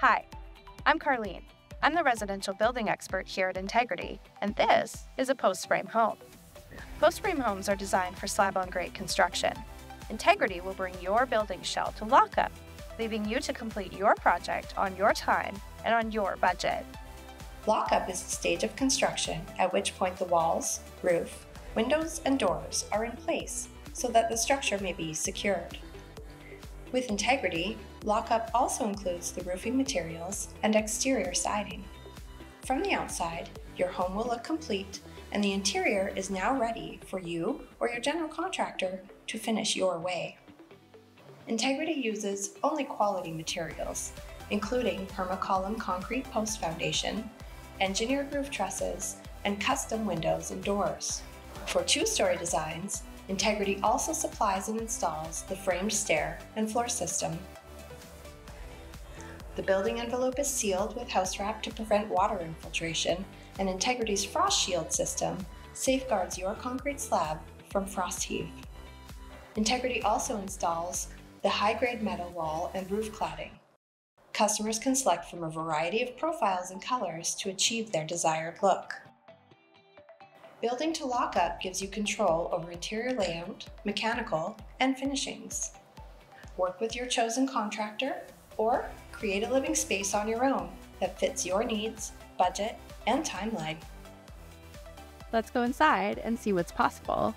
Hi, I'm Carlene. I'm the residential building expert here at Integrity, and this is a post frame home. Post frame homes are designed for slab on grade construction. Integrity will bring your building shell to lockup, leaving you to complete your project on your time and on your budget. Lockup is the stage of construction at which point the walls, roof, windows, and doors are in place so that the structure may be secured. With Integrity, lockup also includes the roofing materials and exterior siding. From the outside, your home will look complete and the interior is now ready for you or your general contractor to finish your way. Integrity uses only quality materials, including Perma-Column concrete post foundation, engineered roof trusses, and custom windows and doors. For two-story designs, Integrity also supplies and installs the framed stair and floor system. The building envelope is sealed with house wrap to prevent water infiltration, and Integrity's frost shield system safeguards your concrete slab from frost heave. Integrity also installs the high-grade metal wall and roof cladding. Customers can select from a variety of profiles and colors to achieve their desired look. Building to Lockup gives you control over interior layout, mechanical, and finishings. Work with your chosen contractor or create a living space on your own that fits your needs, budget, and timeline. Let's go inside and see what's possible.